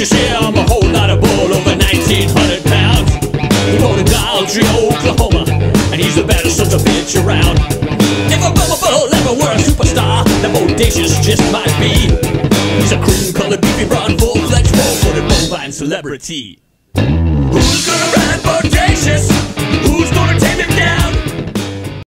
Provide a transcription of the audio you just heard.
you share I'm a whole lot of bull over 1,900 pounds. We go to Dollar Oklahoma, and he's the baddest son of a bitch around. If a bubble bull ever were a superstar, that bodacious just might be. He's a cream-colored, beefy, brown, full-fledged, four-footed bovine celebrity. Who's gonna ride bodacious?